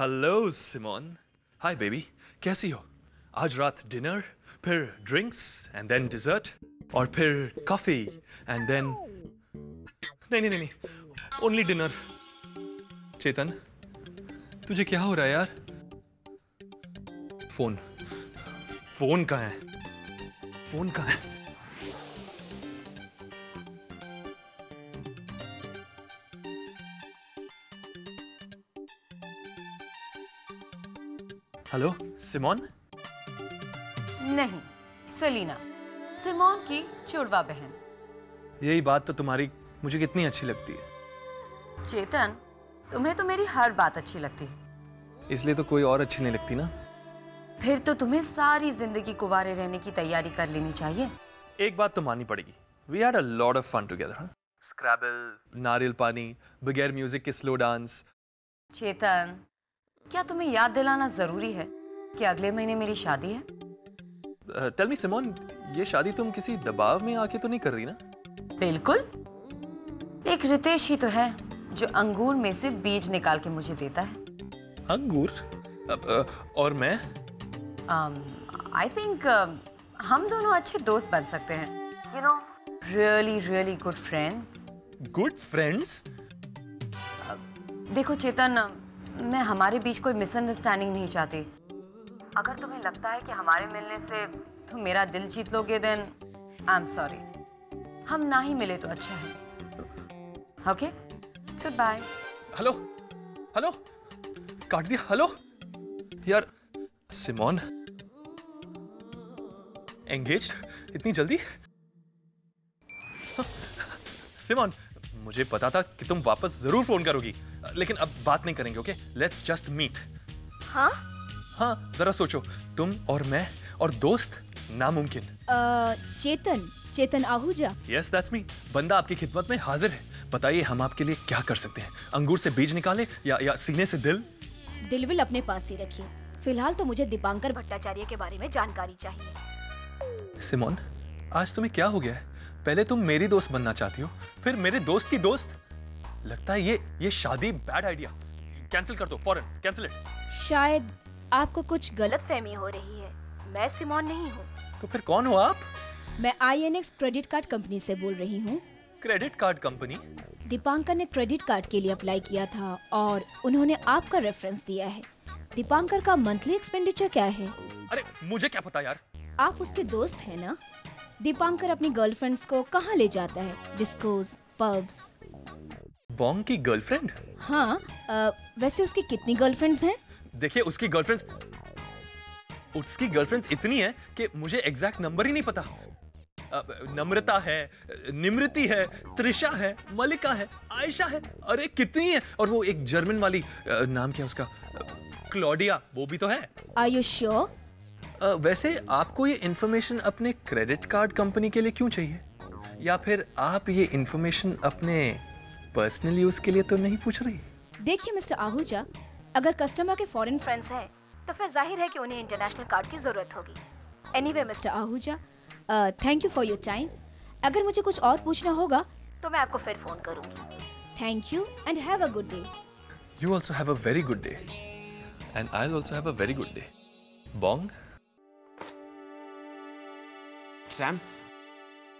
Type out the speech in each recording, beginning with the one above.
Hello Simone hi baby कैसी हो? आज रात डिनर फिर ड्रिंक्स एंड देन डिजर्ट और फिर कॉफ़ी एंड देन नहीं नहीं नहीं ओनली डिनर चेतन, तुझे क्या हो रहा है यार? फ़ोन फ़ोन कहाँ है? फ़ोन कहाँ है? Hello Simone? नहीं सलीना। सिमोन की जुड़वा बहन। यही बात तो तुम्हारी मुझे कितनी अच्छी लगती है। चेतन तुम्हें तो मेरी हर बात अच्छी लगती है। इसलिए तो कोई और अच्छी नहीं लगती ना? फिर तो तुम्हें सारी ज़िंदगी कुवारे रहने की तैयारी कर लेनी चाहिए। एक बात तो माननी पड़ेगी। We had a lot of fun together scrabble नारियल पानी बगैर म्यूज़िक के स्लो डांस चेतन क्या तुम्हें याद दिलाना ज़रूरी है कि अगले महीने मेरी शादी है? टेल मी सिमोन ये शादी तुम किसी दबाव में आके तो नहीं कर रही ना? बिल्कुल। एक रितेश ही तो है जो अंगूर में से बीज निकाल के मुझे देता है। अंगूर? अब, और मैं? आई um, थिंक uh, हम दोनों अच्छे दोस्त बन सकते हैं। You know really really good friends good friends देखो चेतन मैं हमारे बीच कोई मिसअंडरस्टैंडिंग नहीं चाहती। अगर तुम्हें लगता है कि हमारे मिलने से तुम मेरा दिल जीत लोगे देन आई एम सॉरी हम ना ही मिले तो अच्छा है। Okay good bye hello hello काट दिया। हेलो यार, सिमोन? एंगेज इतनी जल्दी? सिमोन, मुझे पता था कि तुम वापस ज़रूर फ़ोन करोगी। लेकिन अब बात नहीं करेंगे ओके लेट्स जस्ट मीट हाँ? हाँ जरा सोचो तुम और मैं और दोस्त नामुमकिन। Chetan Chetan Ahuja. Yes that's me बंदा आपकी खिदमत में हाजिर है। बताइए हम आपके लिए क्या कर सकते हैं? अंगूर से बीज निकाले या या सीने से दिल? दिलविल अपने पास ही रखिए। फ़िलहाल तो मुझे दीपांकर भट्टाचार्य के बारे में जानकारी चाहिए। सिमोन आज तुम्हें क्या हो गया है? पहले तुम मेरी दोस्त बनना चाहती हो फिर मेरे दोस्त की दोस्त? लगता है ये ये शादी बैड आइडिया कैंसिल कर दो फ़ौरन कैंसिल इट शायद आपको कुछ गलत फहमी हो रही है। मैं सिमोन नहीं हूँ। तो फिर कौन हो आप? मैं आईएनएक्स क्रेडिट कार्ड कंपनी से बोल रही हूँ। क्रेडिट कार्ड कंपनी दीपांकर ने क्रेडिट कार्ड के लिए अप्लाई किया था और उन्होंने आपका रेफरेंस दिया है। दीपांकर का मंथली एक्सपेंडिचर क्या है? अरे मुझे क्या पता यार? आप उसके दोस्त हैं ना? दीपांकर अपनी गर्लफ्रेंड्स को कहाँ ले जाता है? डिस्कोज पब्स बॉन्ग की गर्लफ्रेंड? हाँ अ, वैसे उसकी कितनी गर्लफ्रेंड्स हैं? देखिए उसकी गर्लफ्रेंड्स उसकी गर्लफ्रेंड्स इतनी है कि मुझे एग्जैक्ट नंबर ही नहीं पता। नम्रता है निमृति है त्रिशा है मलिका है आयशा है अरे कितनी है। और वो एक जर्मन वाली नाम क्या उसका? क्लॉडिया वो भी तो है। आर यू श्योर वैसे आपको ये इन्फॉर्मेशन अपने क्रेडिट कार्ड कंपनी के लिए क्यों चाहिए? या फिर आप ये इन्फॉर्मेशन अपने पर्सनल यूज़ के लिए तो नहीं पूछ रही। देखिए मिस्टर आहूजा अगर कस्टमर के फॉरेन फ्रेंड्स हैं तो फिर ज़ाहिर है कि उन्हें इंटरनेशनल कार्ड की ज़रूरत होगी। Anyway mister Ahuja thank you for your time अगर मुझे कुछ और पूछना होगा तो मैं आपको फिर फ़ोन करूँगी। Thank you and have a good day You also have a very good day. And I'll also have a very good day. Bong? Sam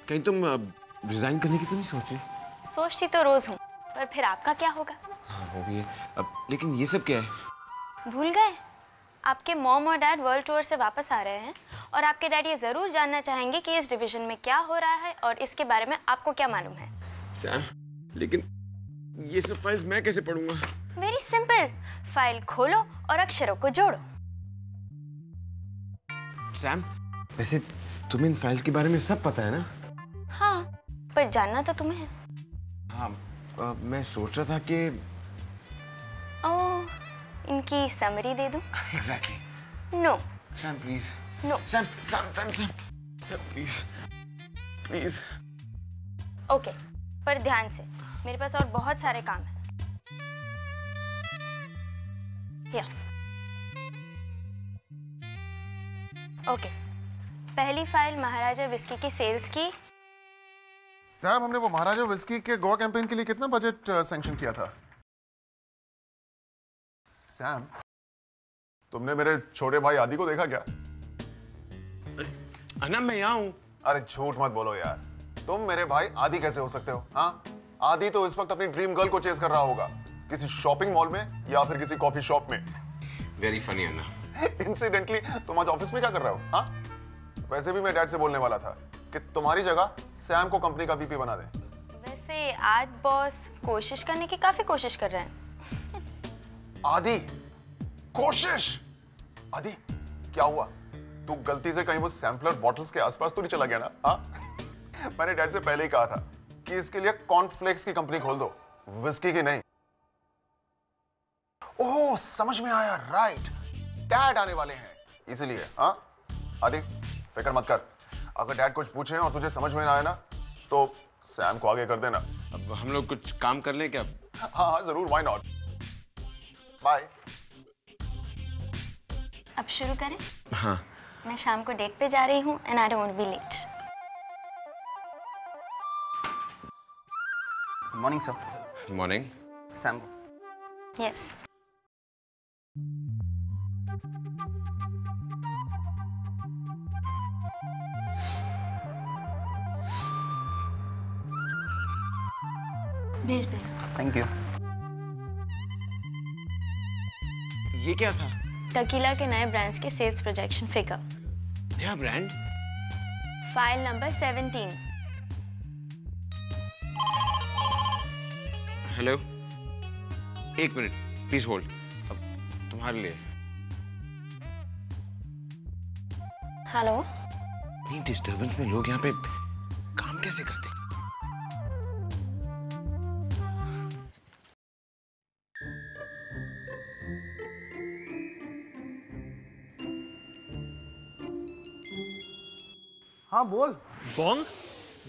कहीं तुम रिजाइन करने की तो नहीं सोच? रही सोचती तो रोज हूँ। पर फिर आपका क्या होगा? हाँ वो भी है। अब लेकिन ये सब क्या है? भूल गए? आपके मॉम और डैड वर्ल्ड टूर से वापस आ रहे हैं और आपके डैड ये ज़रूर जानना चाहेंगे कि इस डिवीज़न में क्या हो रहा है और इसके बारे में आपको क्या मालूम है। सैम लेकिन ये सब फाइल्स मैं कैसे पढ़ूँगा? वेरी सिंपल फ़ाइल खोलो और अक्षरों को जोड़ो। सैम वैसे तुम्हें इन फाइल्स के बारे में सब पता है ना? हाँ पर जानना तो तुम्हें है अ, मैं सोच रहा था कि ओह इनकी समरी दे दूँ? Exactly no Sam please no Sam Sam Sam Sam Sam please please okay पर ध्यान से मेरे पास और बहुत सारे काम हैं। या ओके पहली फ़ाइल महाराजा विस्की की सेल्स की। सैम हमने वो महाराजा विस्की के गोवा कैंपेन के लिए कितना बजट सैंक्शन किया था? सैम तुमने मेरे छोटे भाई आदि को देखा क्या? अना मैं यहाँ हूँ। अरे झूठ मत बोलो यार। तुम मेरे भाई आदि कैसे हो सकते हो हाँ? आदि तो इस वक्त अपनी ड्रीम गर्ल को चेस कर रहा होगा। किसी शॉपिंग मॉल में या फिर किसी कॉफ़ी शॉप में। वेरी फनी अन्ना इंसिडेंटली तुम आज ऑफ़िस में क्या कर रहे हो हाँ? वैसे भी मैं डैड से बोलने वाला था। कि तुम्हारी जगह सैम को कंपनी का वीपी बना दे। वैसे आज बॉस कोशिश करने की काफ़ी कोशिश कर रहे हैं। आदि कोशिश! आदि क्या हुआ? तू गलती से कहीं वो सैम्पलर बॉटल्स के आसपास तो नहीं चला गया ना? हाँ? मैंने डैड से पहले ही कहा था कि इसके लिए कॉर्नफ्लेक्स की कंपनी खोल दो विस्की की नहीं। ओह समझ में आया राइट डैड आने वाले हैं इसीलिए हाँ? आदि फ़िक्र मत कर। अगर डैड कुछ पूछे और तुझे समझ में ना आए ना तो सैम को आगे कर देना। अब हम लोग कुछ काम कर लें क्या? हाँ हाँ ज़रूर व्हाई नॉट बाय अब शुरू करें? हाँ। मैं शाम को डेट पे जा रही हूँ and I don't be late morning sir morning Sam yes भेज दे। थैंक यू ये क्या था? टकीला के नए ब्रांड्स के सेल्स प्रोजेक्शन फिगर नया ब्रांड फ़ाइल नंबर 17 हेलो एक मिनट प्लीज़ होल्ड अब तुम्हारे लिए। हेलो इतनी डिस्टरबेंस में लोग यहाँ पे काम कैसे करते? हैं? बोल। बोंग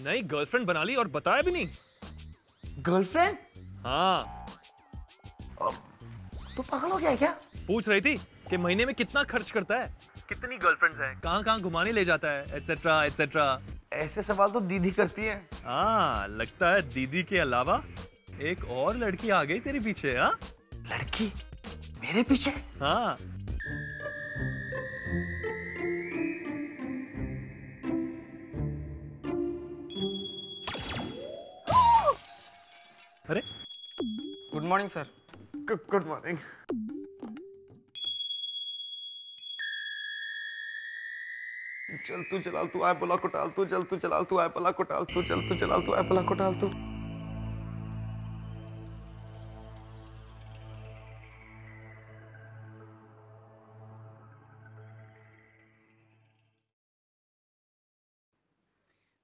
नई गर्लफ्रेंड बना ली और बताया भी नहीं। गर्लफ्रेंड हाँ। तू पागल हो गया क्या? पूछ रही थी कि महीने में कितना खर्च करता है। कितनी गर्लफ्रेंड्स हैं? कहाँ कहाँ घुमाने ले जाता है एटसेट्रा एटसेट्रा ऐसे सवाल तो दीदी करती है। हाँ लगता है दीदी के अलावा एक और लड़की आ गई तेरे पीछे हाँ? लड़की? मेरे पीछे? हाँ। अरे। Good morning sir good morning चल तू चलाल तू आय बोला को टाल तू चल तू चलाल तू आय बोला को टाल तू चल तू चलाल तू आय बोला को टाल तू।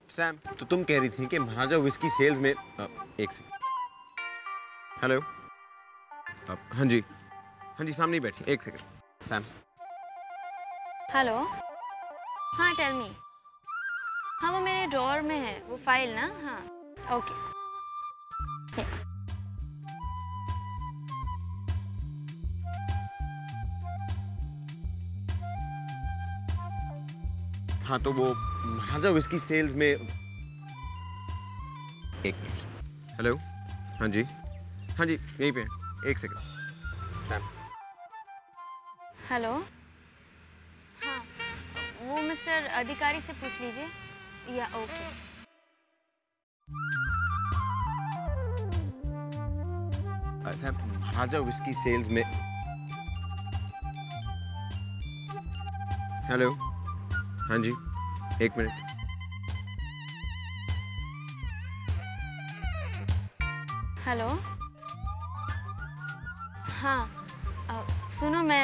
सैम तो तुम कह रही थी कि महाराजा विस्की सेल्स में अ, एक सेकंड हेलो। अब हाँ जी। हाँ जी सामने ही बैठी एक सेकंड सैम हेलो। हाँ टेल मी हाँ वो मेरे ड्रॉअर में है। वो फ़ाइल ना? हाँ। ओके हाँ तो वो महाराजा विस्की सेल्स में एक मिनट हेलो हाँ जी। हाँ जी यहीं पे एक सेकंड सैम हेलो हाँ। वो मिस्टर अधिकारी से पूछ लीजिए। या okay Sam Maharaja whisky sales में। हेलो हाँ जी एक मिनट हेलो हाँ अ, सुनो मैं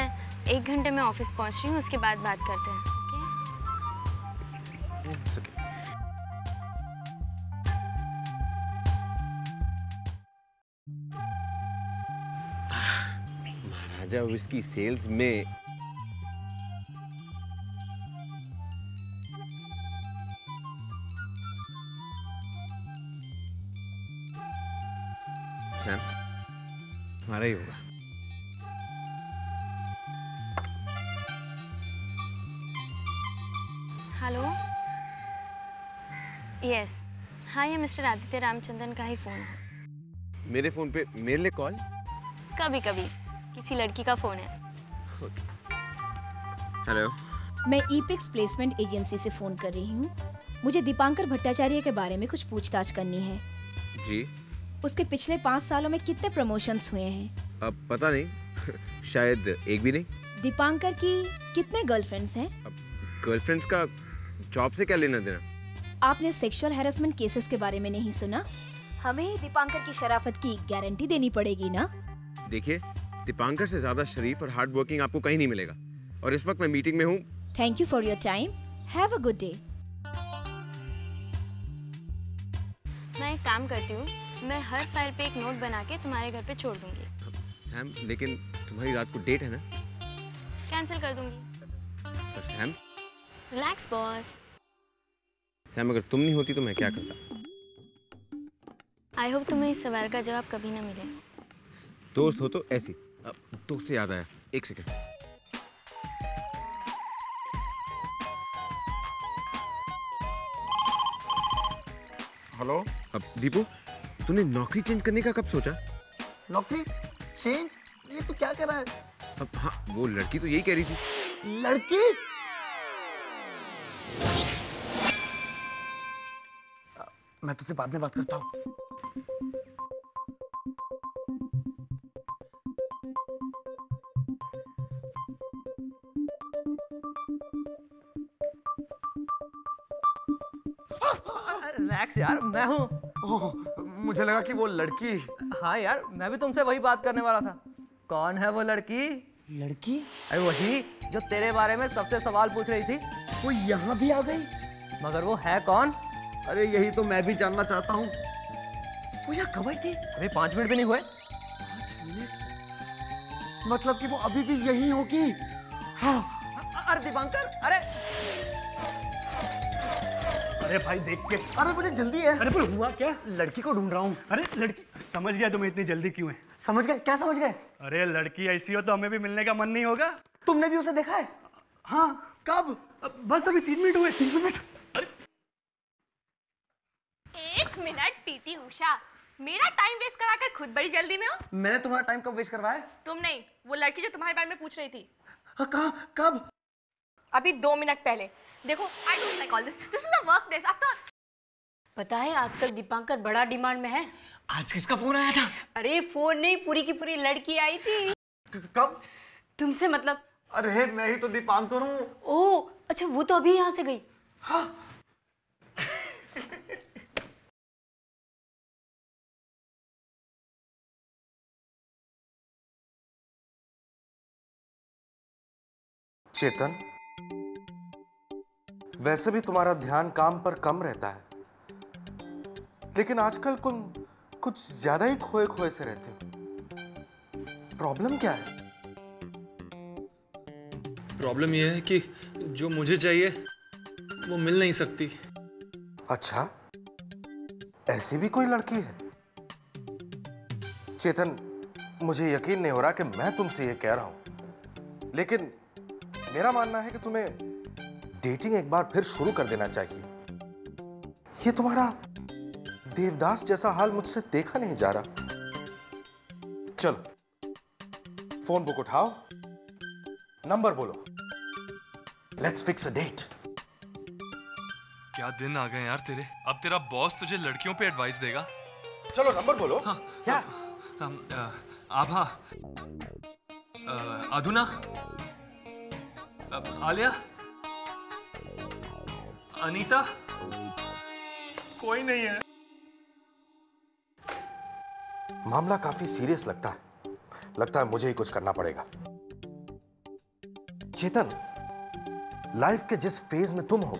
एक घंटे में ऑफ़िस पहुँच रही हूँ उसके बाद बात करते हैं. महाराजा विस्की सेल्स में हमारा ही होगा। यस हाँ ये मिस्टर आदित्य रामचंद्रन का ही फ़ोन है। मेरे फ़ोन पे मेरे लिए कॉल? कभी कभी किसी लड़की का फ़ोन है। हेलो। मैं ईपिक्स प्लेसमेंट एजेंसी से फ़ोन कर रही हूँ। मुझे दीपांकर भट्टाचार्य के बारे में कुछ पूछताछ करनी है। जी। उसके पिछले पाँच सालों में कितने प्रमोशंस हुए हैं? अब पता नहीं। शायद एक भी नहीं। दीपांकर की कितने गर्लफ्रेंड्स हैं? गर्लफ्रेंड्स का जॉब से क्या लेना देना? आपने सेक्सुअल हैरेसमेंट केसेस के बारे में नहीं सुना? हमें दीपांकर की शराफत की गारंटी देनी पड़ेगी ना? देखिए दीपांकर से ज़्यादा शरीफ और हार्ड वर्किंग आपको कहीं नहीं मिलेगा। और इस वक्त मैं मीटिंग में हूँ। Thank you for your time have a good day मैं एक काम करती हूँ मैं हर फ़ाइल पे एक नोट बना के तुम्हारे घर पे छोड़ दूँगी। सैम लेकिन तुम्हारी रात को डेट है ना? कैंसिल कर दूँगी। पर सैम रिलैक्स बॉस सैम अगर तुम नहीं होती तो मैं क्या करता? आई होप तुम्हें इस सवाल का जवाब कभी ना मिले। दोस्त हो तो ऐसी। अब दोस्त से याद आया। एक सेकंड हेलो अब दीपू तूने नौकरी चेंज करने का कब सोचा? नौकरी चेंज ये तू क्या कर रहा है? अब हाँ वो लड़की तो यही कह रही थी। लड़की? मैं तुझसे बाद में बात करता हूँ। रिलैक्स यार मैं हूँ। मुझे लगा कि वो लड़की। हाँ यार मैं भी तुमसे वही बात करने वाला था। कौन है वो लड़की? लड़की? अरे वही जो तेरे बारे में सबसे सवाल पूछ रही थी। वो यहाँ भी आ गई? मगर वो है कौन? अरे यही तो मैं भी जानना चाहता हूँ। वो यहाँ कब आई थी? अभी पाँच मिनट भी नहीं हुए। मतलब कि वो अभी भी यही होगी? हाँ। अरे दीपांकर अरे। अरे भाई देख के। अरे मुझे जल्दी है। अरे पर हुआ क्या? लड़की को ढूंढ रहा हूँ। अरे लड़की समझ गया तुम्हें इतनी जल्दी क्यों है? समझ गए? क्या समझ गए? अरे लड़की ऐसी हो तो हमें भी मिलने का मन नहीं होगा। तुमने भी उसे देखा है? हाँ। कब? बस अभी तीन मिनट हुए। तीन मिनट? एक मिनट पीटी उषा। मेरा टाइम वेस्ट कराकर खुद बड़ी जल्दी में हो? मैंने तुम्हारा टाइम कब वेस्ट करवाया? तुम नहीं वो लड़की जो तुम्हारे बारे में पूछ रही थी। हाँ, कब? अभी दो मिनट पहले। देखो I don't like all this this is my work place after पता है आजकल दीपांकर बड़ा डिमांड में है। आज किसका फ़ोन आया था? अरे फ़ोन नहीं पूरी की पूरी लड़की आई थी। कब? तुमसे मतलब अरे मैं ही तो दीपांकर हूँ। ओ अच्छा वो तो अभी यहाँ से गई। हाँ। चेतन। वैसे भी तुम्हारा ध्यान काम पर कम रहता है। लेकिन आजकल तुम कुछ ज़्यादा ही खोए खोए से रहते हो। प्रॉब्लम क्या है? प्रॉब्लम यह है कि जो मुझे चाहिए वो मिल नहीं सकती। अच्छा। ऐसी भी कोई लड़की है? चेतन मुझे यकीन नहीं हो रहा कि मैं तुमसे ये कह रहा हूँ। लेकिन मेरा मानना है कि तुम्हें डेटिंग एक बार फिर शुरू कर देना चाहिए। ये तुम्हारा देवदास जैसा हाल मुझसे देखा नहीं जा रहा। चलो फ़ोन बुक उठाओ नंबर बोलो। लेट्स फिक्स अ डेट क्या दिन आ गए यार तेरे? अब तेरा बॉस तुझे लड़कियों पे एडवाइस देगा। चलो नंबर बोलो। हाँ, क्या आभा अ, अधुना अ, आलिया? अनीता? कोई नहीं है। मामला काफ़ी सीरियस लगता है। लगता है मुझे ही कुछ करना पड़ेगा। चेतन लाइफ के जिस फ़ेज़ में तुम हो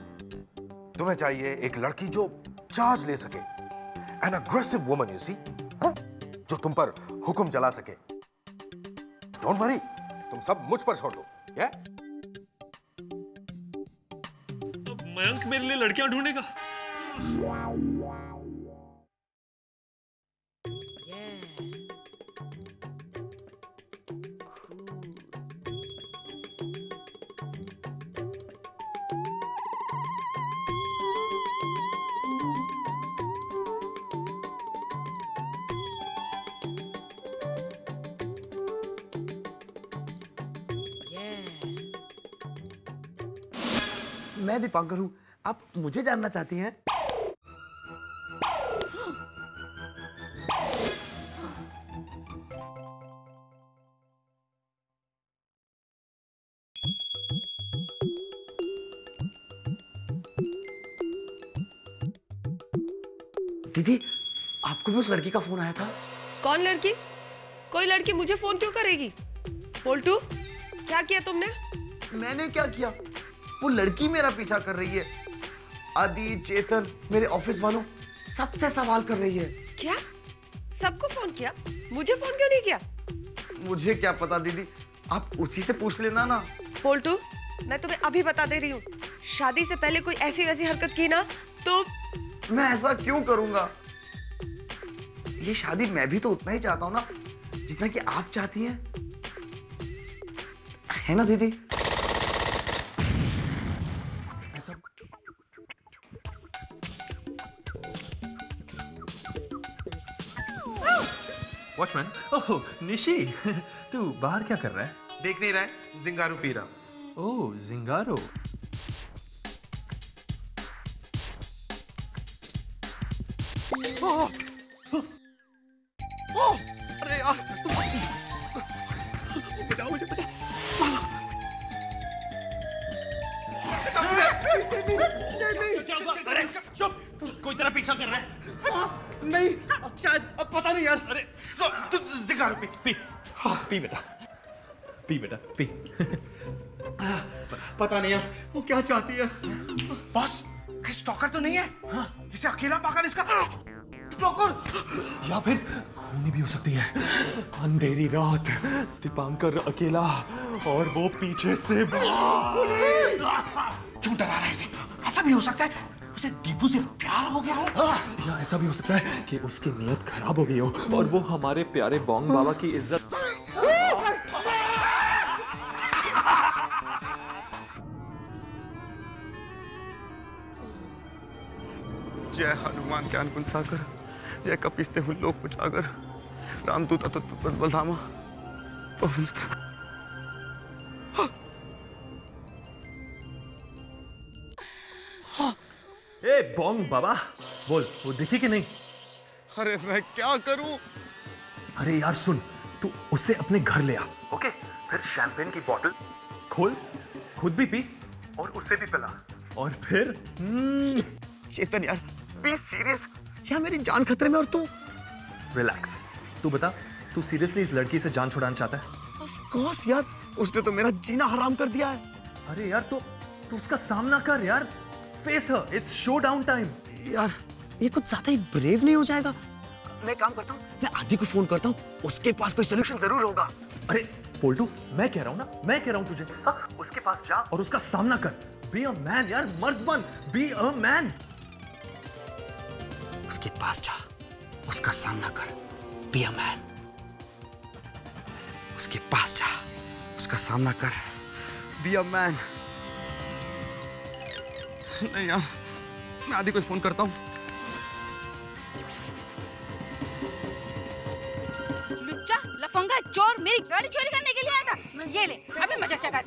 तुम्हें चाहिए एक लड़की जो चार्ज ले सके। An aggressive woman you see जो तुम पर हुक्म जला सके। डोंट वरी तुम सब मुझ पर छोड़ दो yeah? मयंक मेरे लिए लड़कियाँ ढूंढेगा। मैं दीपांकर हूँ। आप मुझे जानना चाहती हैं? दीदी आपको भी उस लड़की का फ़ोन आया था? कौन लड़की? कोई लड़की मुझे फ़ोन क्यों करेगी? पोल्टू क्या किया तुमने? मैंने क्या किया? वो लड़की मेरा पीछा कर रही है। आदि चेतन मेरे ऑफ़िस वालों सबसे सवाल कर रही है। क्या? सबको फ़ोन किया? मुझे फ़ोन क्यों नहीं किया? मुझे क्या पता दीदी? आप उसी से पूछ लेना ना। पोल्टू मैं तुम्हें अभी बता दे रही हूँ। शादी से पहले कोई ऐसी वैसी हरकत की ना तो मैं ऐसा क्यों करूँगा? ये शादी मैं भी तो उतना ही चाहता हूँ ना जितना कि आप चाहती हैं। है ना दीदी? वॉचमैन ओह निशी तू बाहर क्या कर रहा है? देख नहीं रहा है जिंगारो पी रहा ओह जिंगारो अरे पता नहीं यार वो क्या चाहती है? बॉस कहीं स्टॉकर तो नहीं है? हाँ। इसे अकेला पाकर इसका स्टॉकर या फिर खूनी भी हो सकती है? अंधेरी रात दीपांकर अकेला और वो पीछे से क्यों डरा रहा है इसे? ऐसा भी हो सकता है? उसे दीपू से प्यार हो गया हो। या ऐसा भी हो सकता है कि उसकी नीयत खराब हो गई हो और वो हमारे प्यारे बोंग बाबा की इज़्ज़त जय हनुमान ज्ञान गुण सागर जय कपिस्ते हुन लोक पुजागर रामदूत अतुत बलधामा ए बोंग बाबा बोल वो दिखी कि नहीं? अरे मैं क्या करूँ? अरे यार सुन तू उसे अपने घर ले आ ओके? फिर शैंपेन की बोतल खोल खुद भी पी और उसे भी पिला और फिर हम्म, चेतन यार बी सीरियस यार मेरी जान खतरे में और तू? रिलैक्स तू बता तू सीरियसली इस लड़की से जान छुड़ाना चाहता है? ऑफ़ कोर्स यार। उसने तो मेरा जीना हराम कर दिया है। अरे यार तो तू उसका सामना कर यार। Face her it's showdown time यार ये कुछ ज़्यादा ही ब्रेव नहीं हो जाएगा। मैं काम करता हूँ मैं आदि को फ़ोन करता हूँ। उसके पास कोई सोल्यूशन ज़रूर होगा। अरे पोल्टू मैं कह रहा हूँ ना मैं कह रहा हूँ तुझे। हाँ, उसके पास जा और उसका सामना कर। बी अ मैन यार। मर्द बन। बी अ मैन उसके पास जा उसका सामना कर बी अ मैन उसके पास जा उसका सामना कर बी अ मैन नहीं यार मैं आदि को फ़ोन करता हूँ लुच्चा लफंगा चोर मेरी गाड़ी चोरी करने के लिए आया था ये ले अभी मज़ा चका